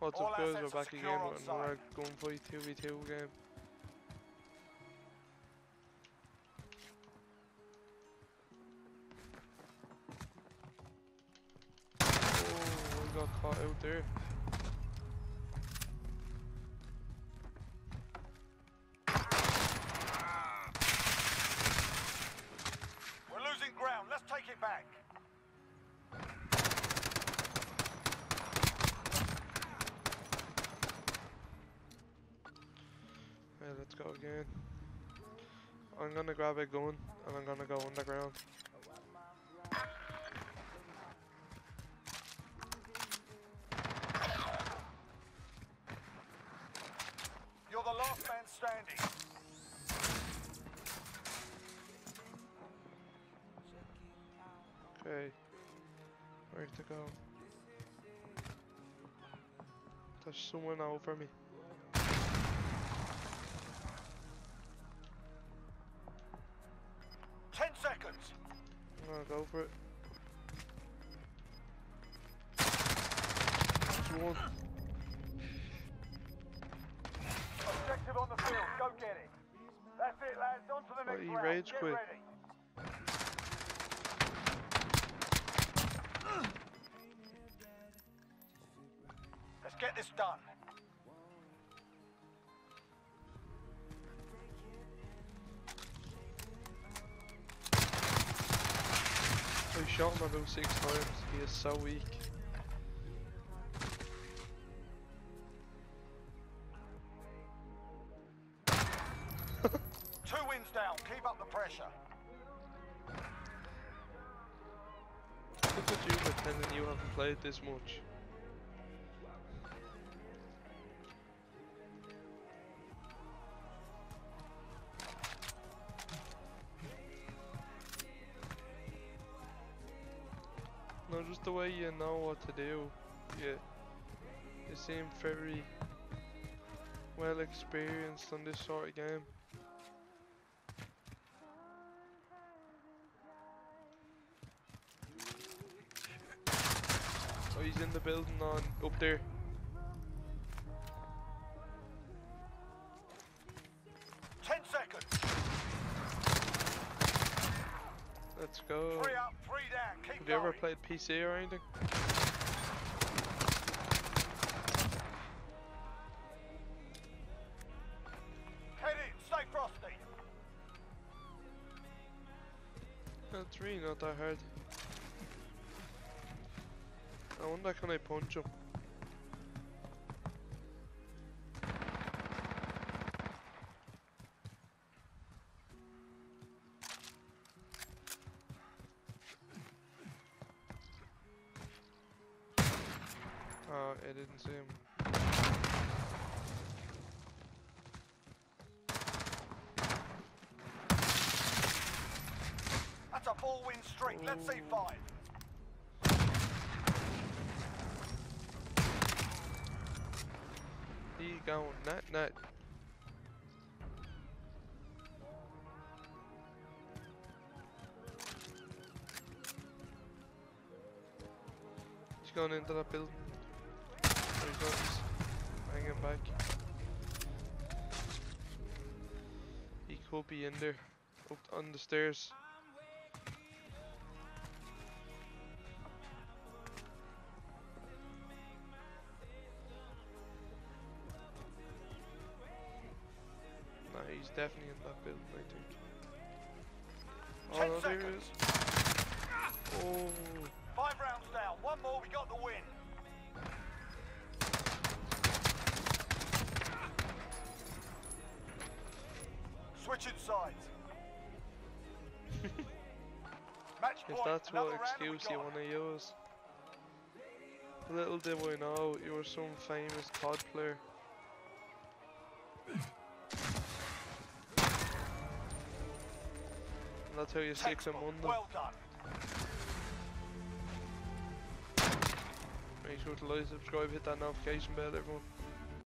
What's up guys, we're back again with another gunfight 2v2 game. Oh, we got caught out there. I'm gonna grab a gun and I'm gonna go underground. You're the last man standing. Okay. Where to go? There's someone over me. Gonna go for it. There's. Objective on the field. Go get it. That's it, lads. On to the next round. rage Get quit. ready. Let's get this done. Shot him about six times. He is so weak. Two wins down. Keep up the pressure. Look at you pretending you haven't played this much. No, just the way you know what to do. Yeah. You seem very well experienced on this sort of game. Oh, he's in the building on up there. Ten seconds. Let's go. Three up, three down. Keep Have you ever played PC or anything? Head in. Stay frosty. It's really not that hard. I wonder can I punch him? Oh, I didn't see him. That's a four-win streak. Let's see five. He going nut nut. He's going into that building. He goes. Hanging back. He could be in there. Up on the stairs. No, he's definitely in that building, I think. Oh, no, there he is. Oh, Five rounds down. One more. We got the Switching sides. Match if point. that's what round and we excuse you want to use. Little did we know you were some famous COD player. And that's how you them Textbook. them. Well done. Make sure to like, subscribe, hit that notification bell, everyone.